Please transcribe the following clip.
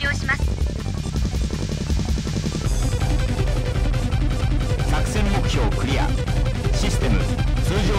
了します。作戦目標クリア。システム通常